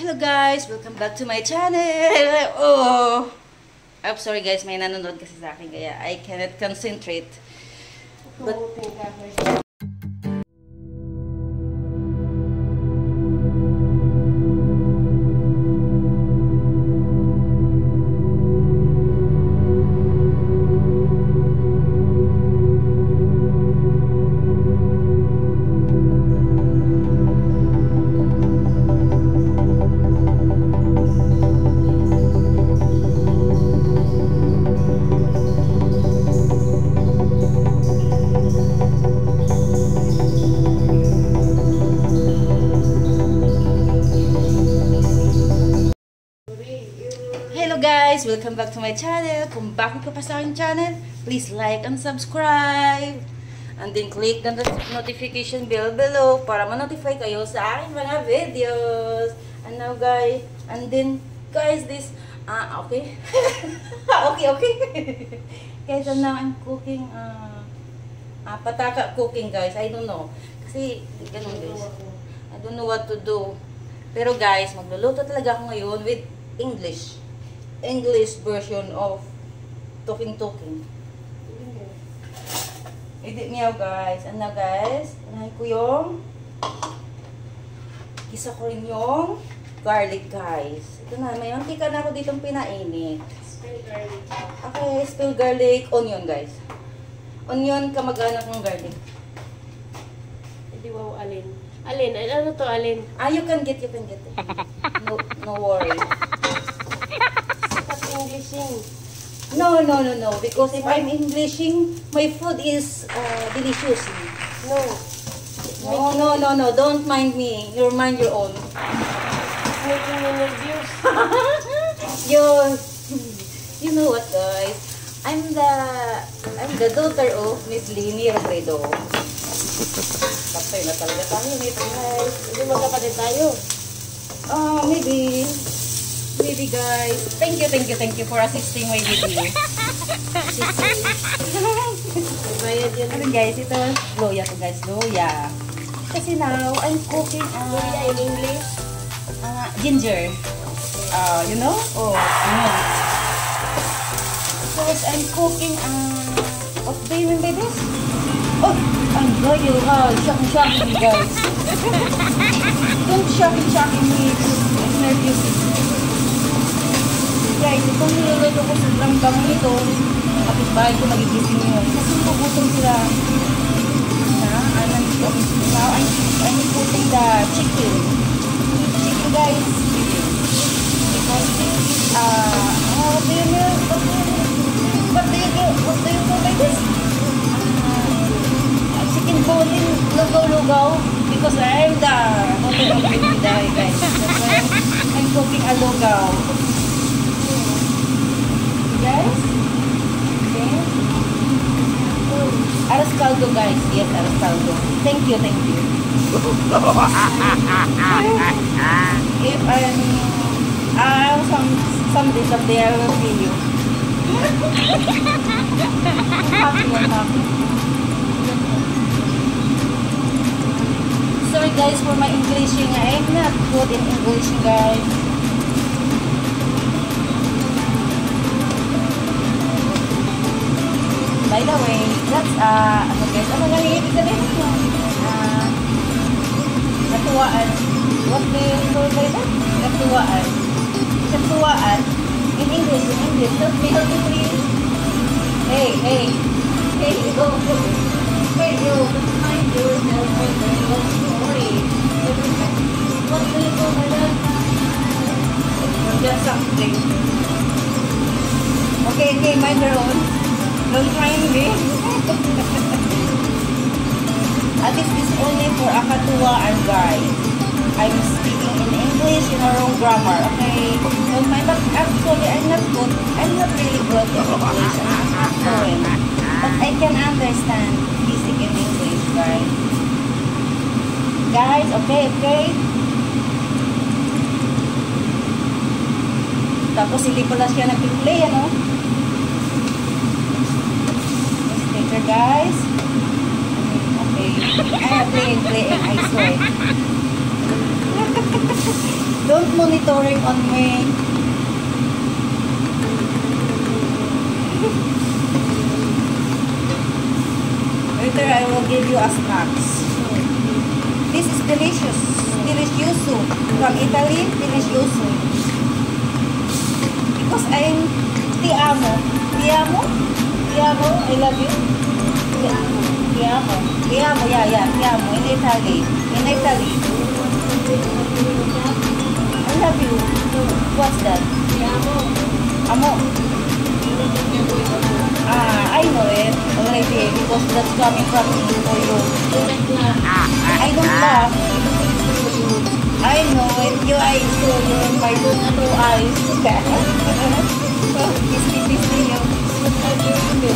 Hello guys! Welcome back to my channel! Oh! I'm sorry guys, may nanonood kasi sa akin kaya I cannot concentrate. But, guys! Welcome back to my channel. Kung bago ka pa sa aking channel, please like and subscribe. And then click the not- notification bell below para ma-notify kayo sa aking mga videos. And now guys, and then guys, this, ah, okay. okay, okay. guys, and now I'm cooking, ah, ah, pataka cooking guys. I don't know. Kasi, ganun guys. I don't know what to do. Pero guys, magluluto talaga ako ngayon with English. English version of Talking Talking. Edit niya guys. Ano guys? Unahin ko yung isa ko rin yung garlic guys. Ito na, may mantika na ako ditong pinainit. Okay, spill garlic, onion guys. Onion, kamag-anak ng garlic. Hindi wow, alin. Alin, ano to, alin? Ah, you can get, you can get. No, no worry. Englishing. No, no, no, no. Because if I'm Englishing, my food is uh, delicious. No. No, no, no, no. Don't mind me. You mind your own. Making me nervous. you, you know what, guys? I'm the I'm the daughter of Miss Lini Robredo. Patay na talaga tayo nito, guys. Hindi magkapatid tayo. Oh, maybe. Maybe, guys. Thank you, thank you, thank you for assisting my video. Bayad yun. ano, guys? Ito, loya to, guys. Loya. Kasi now, I'm cooking uh, Luya in English. uh, ginger. Uh, you know? Oh, ano. Because I'm cooking, uh, what do you mean by this? Oh, ang gayo ha. Shocking, shocking, guys. Don't shocking, shocking me. It's nervous. Guys, itong niluluto ko sobrang bango nito. Kapit-bahay ko magigising yun. Kasi nagugutom sila. Na, anong now I'm, I'm cooking the chicken. Chicken, guys. Because this is, uh, what do you know? What do you, what you, what chicken bone in lugaw-lugaw. Because I'm the operator guys. That's why I'm cooking a lugaw. Guys? Okay. Aras caldo guys. Yes, aras caldo. Thank you, thank you. if I'm, I have some, someday, someday I will see you. I'm happy, I'm happy. Sorry guys for my Englishing. I'm not good in English guys. By the way, that's, uh, ano guys, ano nga ibig sabihin nito? Uh, natuwaan. What do you call by that? Natuwaan. Natuwaan. In English, in English. Help me, help please. Hey, hey. Hey, you. Hey, you. Mind yourself. Don't worry. What do you call by that? Just something. Okay, okay, mind your own. Don't mind me. At least this only for Akatuwaan guys. I'm speaking in English in our own grammar, okay? Don't mind, but actually I'm not good. I'm not really good in English. Fluent. But I can understand basic in English, guys. Guys, okay, okay? Tapos hindi pala siya nag-play, ano? Sticker, guys. Okay. Ah, playing, playing. I swear. Don't monitoring on me. Later, I will give you a snacks. This is delicious. Delicioso. From Italy, delicioso. Because I'm ti amo. Ti amo? Ti amo? I love you. Ti amo. Ti amo. Ti amo, yeah, yeah. Ti amo. In Italy. In Italy. I love you. What's that? Amo. Ah, I know it already because that's coming from me for you. I don't laugh. I know it. You eyes, so you and my two, eyes. Kiss-kiss you. Uh,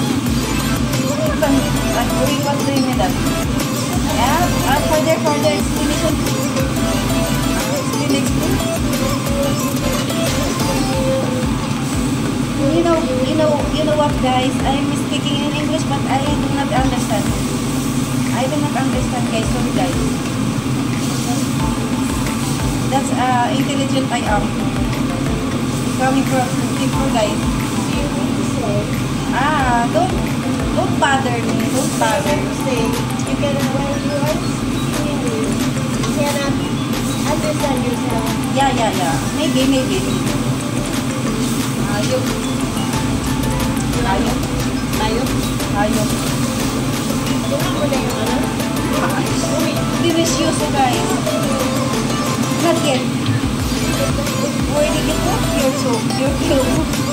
You know, you know, you know what guys, I'm speaking in English but I do not understand. I do not understand guys, sorry guys. That's uh, intelligent I am. Coming from people guys. Ah, don't, don't bother me, don't bother. You can, when you are speaking English, you cannot understand yourself. Yeah, yeah, yeah. Maybe, maybe. Ayok. Ayok. Tayo? Ayok. Tingnan mo na yung ano? Delicioso guys. Not yet. Where did you put your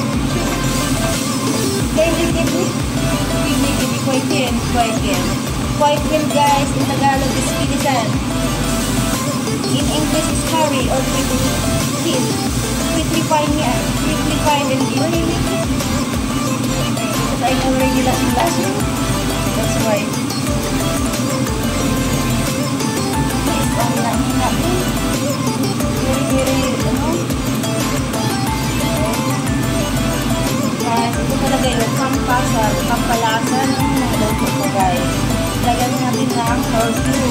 soup? Your cube? Can you give me? Give me, give me quite in. Quite in. Quite in guys. In Tagalog is pilisan. In English is hurry or quickly. Please. Quickly find me. ah. Quickly find and give me. Because I'm already lasing lasing. That's why. Please, ang nahina mo. Very, very, Guys, ito talaga yung kampasan, kampalasan ng luto ko guys. Lagyan natin ng curfew.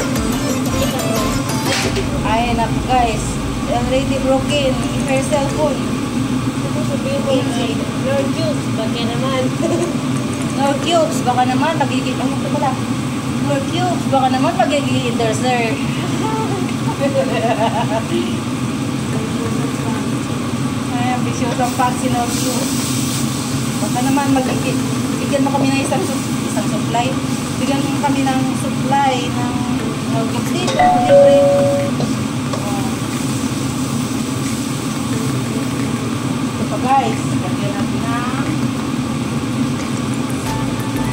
Ay, naku guys. Already broken. Her cellphone. Ito sabihin mo na, your juice, bakit naman? No cubes, baka naman magiging, ano ito pala? No cubes, baka naman magiging interser. Ay, ambisyosang paksi no cubes. Baka naman magiging, bigyan mo kami ng isang, isang supply. Bigyan mo kami ng supply ng cubes dito, libre. Oh. Ito pa guys, lagyan natin ng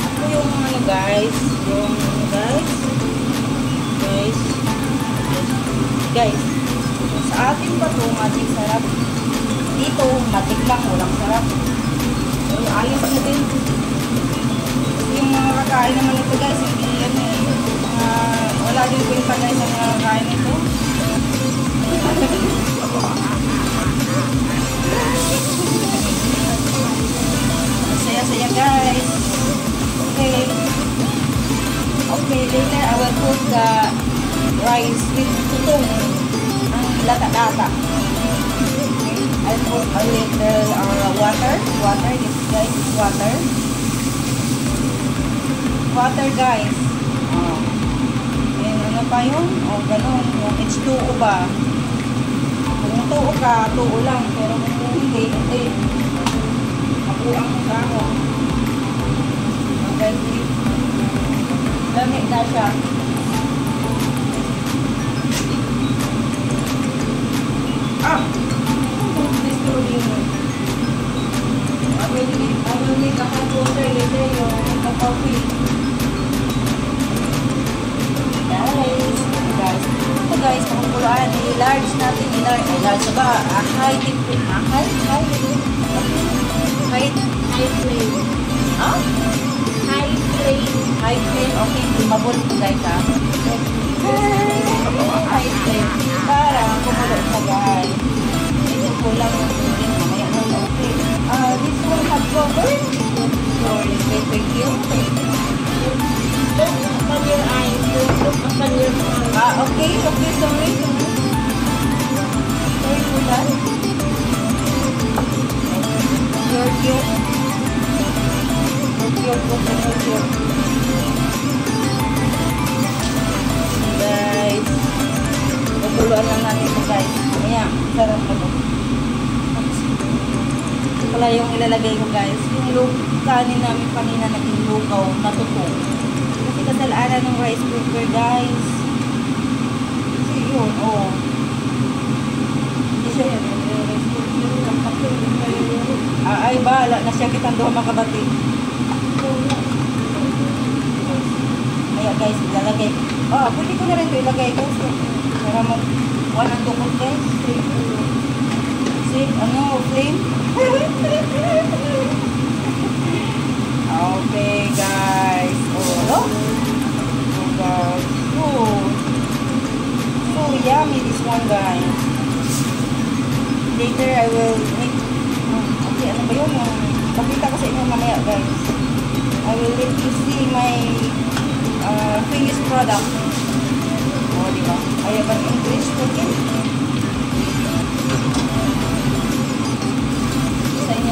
ito yung ano guys, yung ano guys, guys, guys, sa ating bato, matik sarap. Dito, matik lang, walang sarap. Ayos na din. Yung mga kakain naman ito guys, hindi yan eh. Uh, wala din kwenta guys ang mga kakain ito. Saya-saya guys. Okay. Okay, later I will put the rice with tutong. Ang lata-lata. I'll put a little uh, water. Water, this guys water. Water guys. Oh. And ano pa yun? O, oh, ganun. Yung H2O ba? Kung tuo ka, tuo lang. Pero kung hindi, hindi. Makuha mo sa ako. Magaling. Lamig na siya. Ah! Destroying mo. I hot water later yung coffee. Guys, guys. Ito guys, pakukuluan. I-large natin. I-large. I-large ba? Ah, high tip. Ah, high? High? High? High flame. Ah? High flame. High flame. Okay, lumabol ito guys ha. High flame. Para kumulo sa guys. Medyo kulang yung visual pag-cover. Sorry, thank you. Look upon your eyes. Look upon your eyes. Ah, okay. Okay, sorry. Sorry for that. You're here. You're here. Pala yung ilalagay ko guys. Yung kanin namin kanina naging lugaw, natuto. Kasi kasalanan ng rice cooker guys. Kasi yun, oh. Hindi siya Ah, ay, bahala na siya kitang doon makabati. Kaya guys, ilalagay. Ah, pwede ko na rin ito ilagay guys. Para mo, one ang tukot guys. See, ano, flame? Okay guys. Oh, no? Oh guys. Oh. Yummy this one guys. Later I will make Okay, ano ba yun? Pakita ko sa inyo mamaya, guys. I will let you see my uh, finished product. Oh, di ba? I have an English cooking.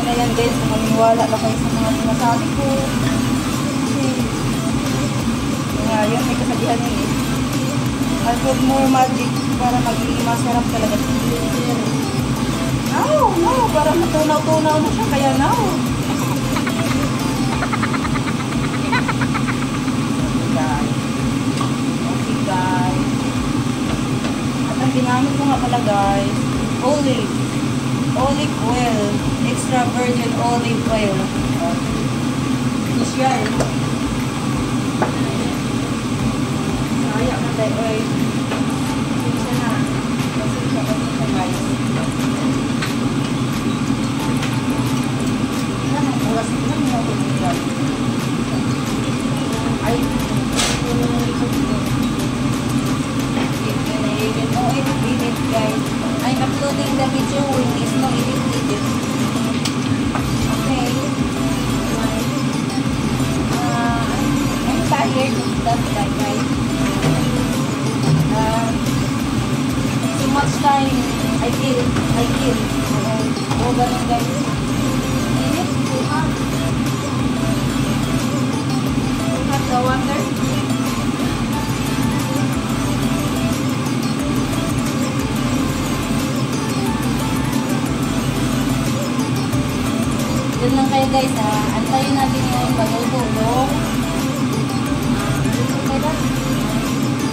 Na yan, guys. Kung maniwala ba kayo sa mga sinasabi ko. Kasi, nga, yun, may kasabihan yun eh. I'll put more magic para maging masarap talaga. No, no, para matunaw-tunaw na siya, kaya no. guys. Okay, guys. At ang ginamit ko nga pala, guys, olive. Olive oil. Extra virgin olive oil. Special. Sayang na tayo, oy. Sige na. Kasi siya, kasi siya, guys. oras lang mo ako nilagay. Ay, no edit edit guys. I'm uploading the video with this no edit edit. Okay. Uh, I'm tired of that guy guys. Uh, so much time I kill, I. Uh, oh, ganun guys. the water. Doon lang kayo guys ha. Antayin natin yung ba?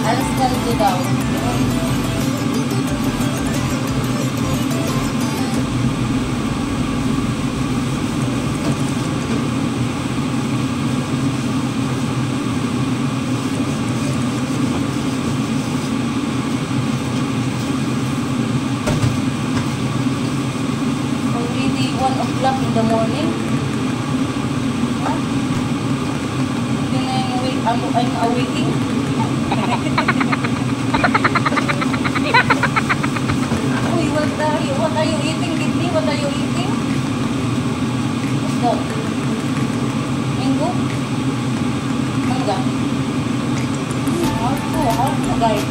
Alas kalito daw. O'clock in the morning. Huh? Na yung I'm, I'm awaking. Uy, what are you, what are you eating, Kitty? What are you eating? What's that? Mango? Mangga? How to, how to, guys?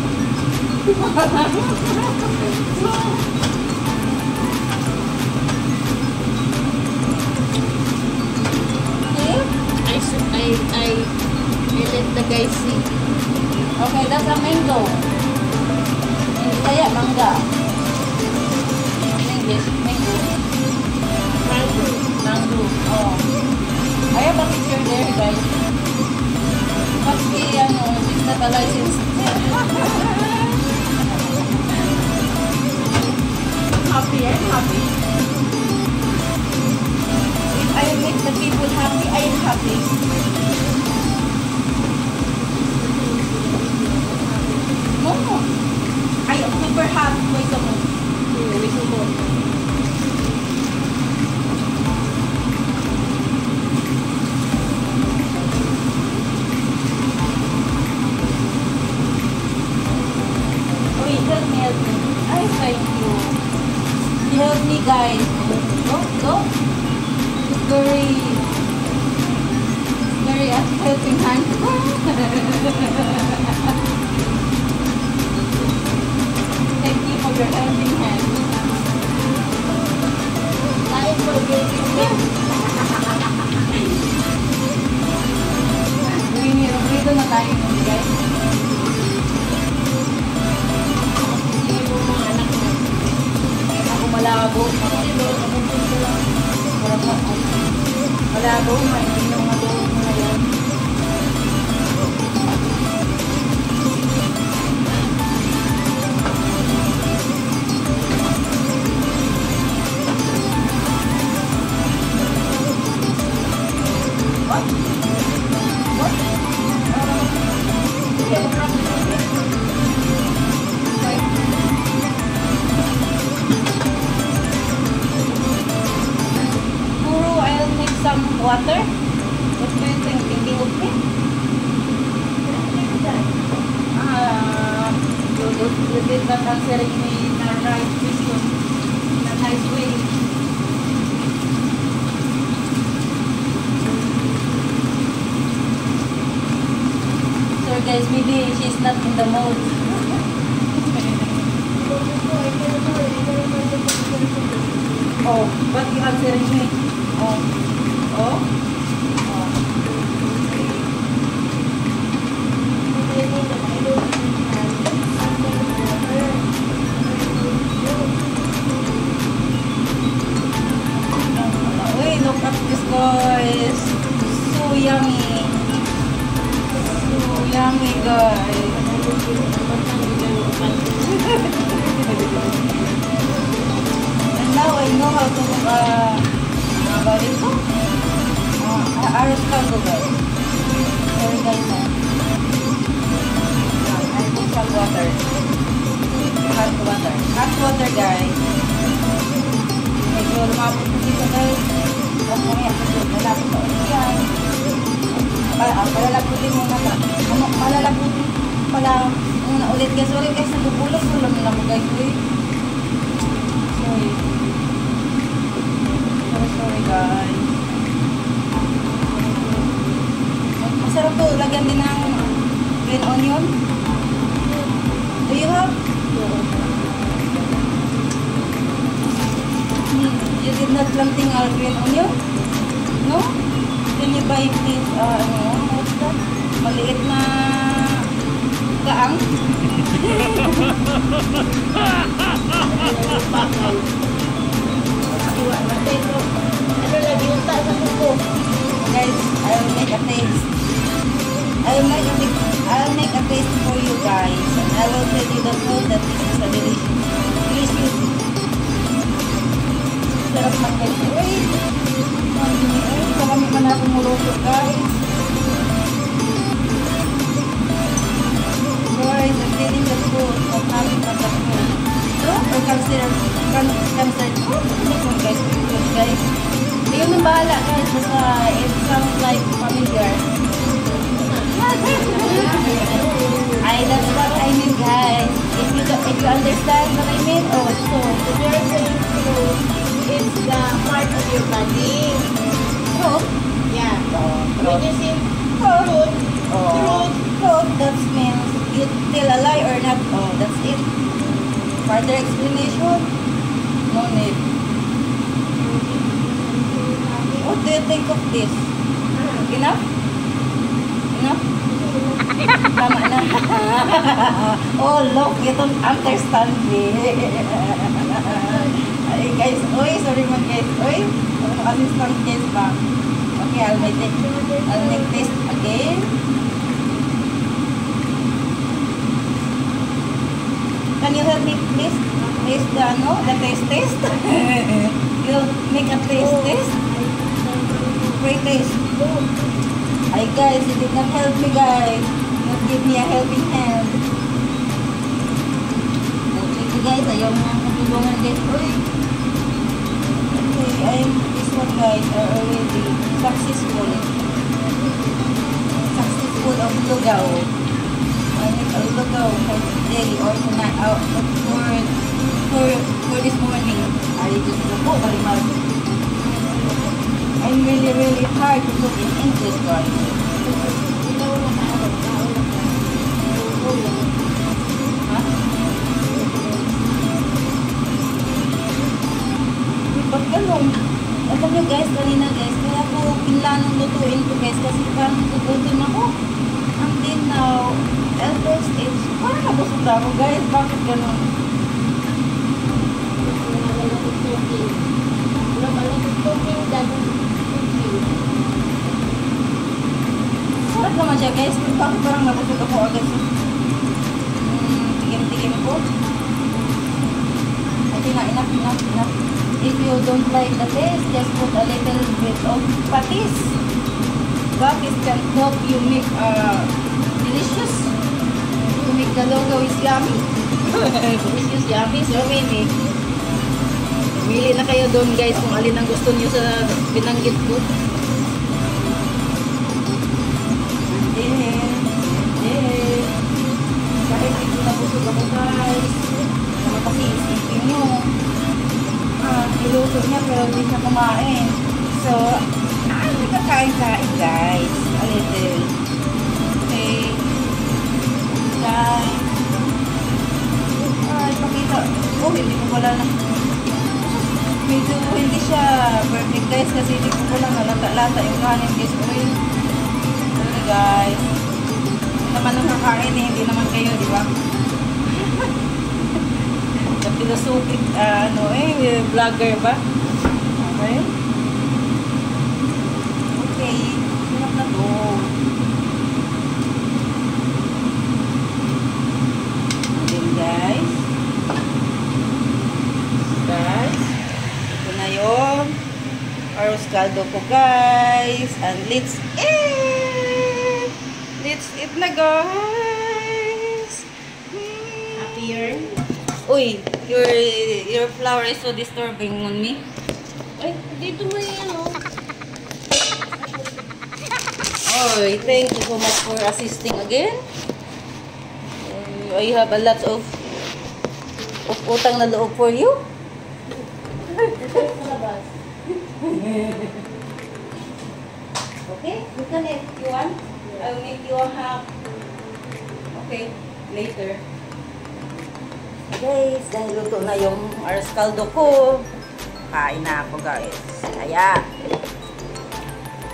Mangga. English, mango. Mango. Mango. Oh. I have a picture there, guys. The, ano, is that a license? Happy, I'm happy. I make the people happy, I am happy. No. I Wait a moment. Hmm, may sumot. Wait, help me, help me. I thank you. Help me, guys. Go, go. Very, very helping hand. thank you for your helping hand. Tayo po, Dito na tayo, guys. Hindi mo mga anak mo. malabo. Parang malabo, may hindi Palalaputin muna na. Ano, palalaputin pala muna ulit guys. Sorry guys, nabubulog. Ulam na ako guys. Uy. Sorry. Sorry, sorry guys. Masarap to. Lagyan din ng green onion. Do you have? You did not planting our green onion? No? Can you buy this, uh, ano, what's that? Maliit na gaang? Guys, I will make a taste. I will make a I will make a taste for you guys. And I will tell you the food that this is a delicious. Delicious. Sarap ng guys. Uy! Uy, marami pa na akong muluto guys. Guys, Consider, can, consider food. This one guys, good guys. Kayo nang bahala guys. Basta it sounds like familiar. I that's what I mean guys. If you do, if you understand what I mean, oh so is the part of your body. throat, Yeah. When you fruit, oh, fruit, throat, that means you tell a lie or not. Oh, that's it. Further explanation? No need. What do you think of this? Enough? Enough? Tama na. oh, look, you don't understand me. Ay, guys, oy, sorry man guys. Oy, ano assistant guys ba? Okay, I'll make it. I'll make this again. Can you help me please? Taste the ano? The taste taste? you make a taste taste? Great taste. Ay guys, you did not help me guys. Not give me a helping hand. Okay guys, ayaw mo ang katulungan guys. Uy! Okay, I'm, this one guys are already successful. Successful of lugaw. A lugaw for today or tonight, or for, for, for this morning. Ay, just po, marimar. I'm really, really hard to put in English, guys. Ganun? Alam nyo guys, kanina guys, kaya ko pinlanong lutuin ko guys kasi parang nagugutom ako now, at this age, parang nabusog ako guys. Bakit ganun? Sarap naman siya guys. Bakit parang nabusog ako agad? Hmm, tigim-tigim ko. I think na enough. If you don't like the taste, just put a little bit of patis. Patis can help you make a uh, delicious. To make the logo is yummy. delicious, yummy, so many. Pili na kayo doon guys kung alin ang gusto niyo sa binanggit ko. Then, then, kahit hindi nabusog ako guys, naman kasi isipin nyo, ah, niluto niya pero hindi siya kumain. So, ah, hindi kakain-kain guys. A little. Guys. Ay, pakita. Oh, hindi ko pala na. Medyo hindi siya perfect guys kasi hindi ko pala nalata-lata yung kanin guys. Okay. Sorry guys. Hindi naman nakakain eh, hindi naman kayo, di ba? Sa pinasupit, ah, ano eh, vlogger ba? Okay. Sarap na to. And then guys. Guys. Ito na yung arroz caldo ko guys. And let's eat! Let's eat na guys! Happier. Uy, your your flower is so disturbing on me. Ay, dito mo yan, oh. Oy, thank you so much for assisting again. I have a lot of of utang na loob for you. Okay, you can eat. You want? I'll make you a half. Okay, later. Guys, dahil luto na yung arroz caldo ko, kain na ako guys. Kaya,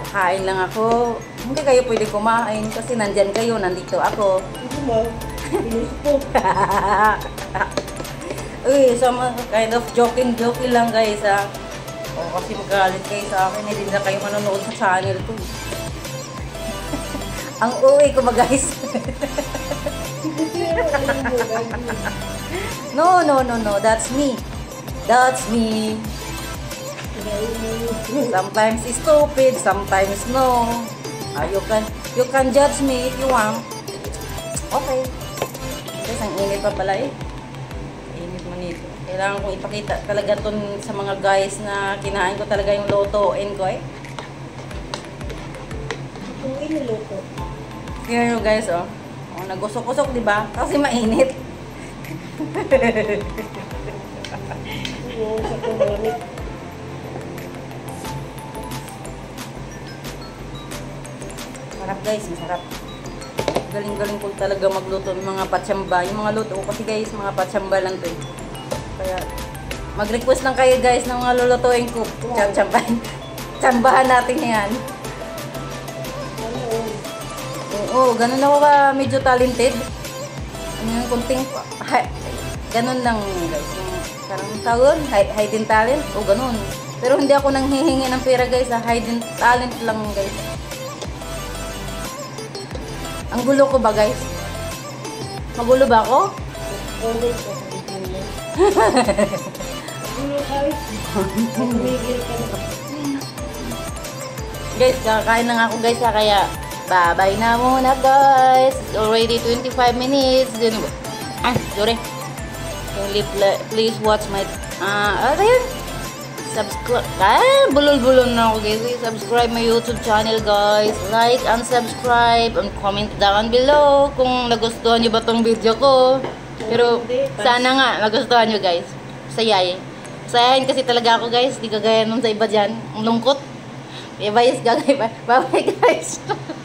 kain lang ako. Hindi kayo pwede kumain kasi nandyan kayo, nandito ako. Ito mo. Pinis ko. Uy, some kind of joking-joking lang guys ha. O kasi magalit kayo sa akin, hindi na kayo manonood sa channel ko. Ang uwi ko ba guys? no, no, no, no. That's me. That's me. Sometimes stupid, sometimes no. Ah, you can you can judge me if you want. Okay. Guys, ang init pa pala eh. Kailangan kong ipakita talaga ton sa mga guys na kinain ko talaga yung lotoin ko eh. Kung iniluto. Tingnan nyo guys, oh. Oh, nagusok-usok, di ba? Kasi mainit. Yung sa kumalamit. Sarap guys, masarap. Galing-galing ko talaga magluto ng mga patsamba. Yung mga luto ko kasi guys, mga patsamba lang to eh. Kaya, mag-request lang kayo guys ng mga lulutuin ko. Tsambahan. Tsambahan natin yan. Oo, ganun ako ka medyo talented. Ano yung kunting, ha, ganun lang guys. Parang tawon, hi- hidden talent, o ganun. Pero hindi ako nang hihingi ng pera guys, ha, hidden talent lang guys. Ang gulo ko ba guys? Magulo ba ako? Only ko Guys, kakain na nga ako guys ha, kaya bye-bye na muna guys. Already 25 minutes. Then, ah, sorry. Kindly please watch my, ah, ano yun? Subscribe, ah, bulol-bulol na ako guys. Subscribe my YouTube channel guys. Like and subscribe and comment down below kung nagustuhan nyo ba tong video ko. Pero sana nga nagustuhan nyo guys. Sayay. Sayahin kasi talaga ako guys. Di kagaya nung sa iba dyan. Ang lungkot. Eh, bayas gagay ba? Bye-bye guys.